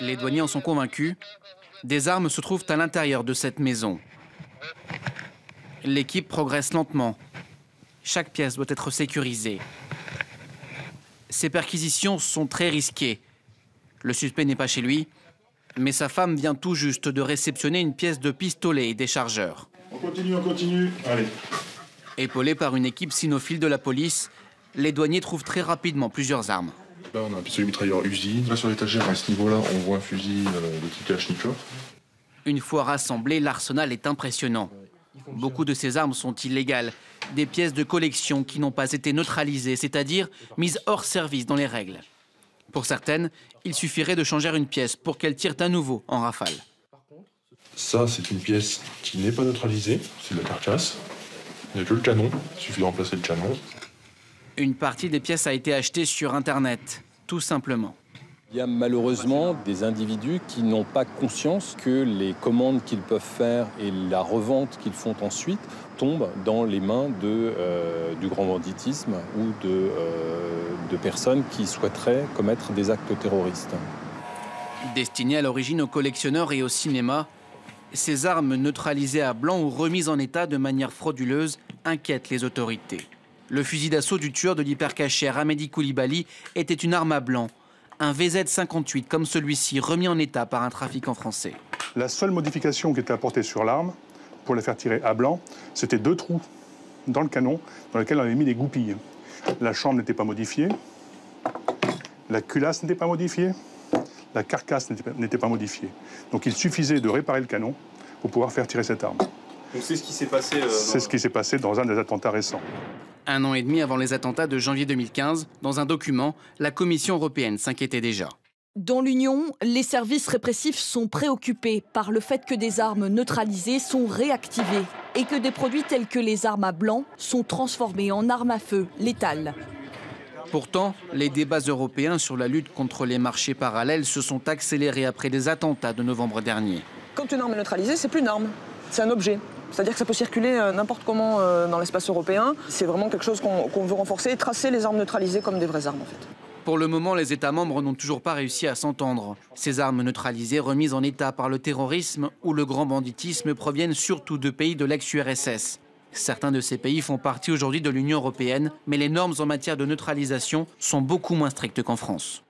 Les douaniers en sont convaincus. Des armes se trouvent à l'intérieur de cette maison. L'équipe progresse lentement. Chaque pièce doit être sécurisée. Ces perquisitions sont très risquées. Le suspect n'est pas chez lui, mais sa femme vient tout juste de réceptionner une pièce de pistolet et des chargeurs. On continue, on continue. Allez. Épaulés par une équipe cynophile de la police, les douaniers trouvent très rapidement plusieurs armes. Là, on a un pistolet mitrailleur Uzi. Là, sur l'étagère, à ce niveau-là, on voit un fusil euh, de type Kalachnikov. Une fois rassemblé, l'arsenal est impressionnant. Beaucoup de ces armes sont illégales, des pièces de collection qui n'ont pas été neutralisées, c'est-à-dire mises hors service dans les règles. Pour certaines, il suffirait de changer une pièce pour qu'elle tire à nouveau en rafale. Ça, c'est une pièce qui n'est pas neutralisée, c'est de la carcasse. Il n'y a que le canon, il suffit de remplacer le canon. Une partie des pièces a été achetée sur Internet, tout simplement. Il y a malheureusement des individus qui n'ont pas conscience que les commandes qu'ils peuvent faire et la revente qu'ils font ensuite tombent dans les mains de, euh, du grand banditisme ou de, euh, de personnes qui souhaiteraient commettre des actes terroristes. Destinées à l'origine aux collectionneurs et au cinéma, ces armes neutralisées à blanc ou remises en état de manière frauduleuse inquiètent les autorités. Le fusil d'assaut du tueur de l'hypercachère Amédi Koulibaly était une arme à blanc un VZ-58 comme celui-ci remis en état par un trafiquant français. La seule modification qui était apportée sur l'arme, pour la faire tirer à blanc, c'était deux trous dans le canon dans lesquels on avait mis des goupilles. La chambre n'était pas modifiée, la culasse n'était pas modifiée, la carcasse n'était pas modifiée. Donc il suffisait de réparer le canon pour pouvoir faire tirer cette arme. Donc c'est ce qui s'est passé. Euh, c'est ce qui s'est passé dans un des attentats récents. Un an et demi avant les attentats de janvier 2015, dans un document, la Commission européenne s'inquiétait déjà. Dans l'Union, les services répressifs sont préoccupés par le fait que des armes neutralisées sont réactivées et que des produits tels que les armes à blanc sont transformés en armes à feu létales. Pourtant, les débats européens sur la lutte contre les marchés parallèles se sont accélérés après des attentats de novembre dernier. Quand une arme est neutralisée, c'est plus une arme, c'est un objet. C'est-à-dire que ça peut circuler euh, n'importe comment euh, dans l'espace européen. C'est vraiment quelque chose qu'on veut renforcer et tracer les armes neutralisées comme des vraies armes en fait. Pour le moment, les États membres n'ont toujours pas réussi à s'entendre. Ces armes neutralisées remises en état par le terrorisme ou le grand banditisme proviennent surtout de pays de l'ex-URSS. Certains de ces pays font partie aujourd'hui de l'Union européenne, mais les normes en matière de neutralisation sont beaucoup moins strictes qu'en France.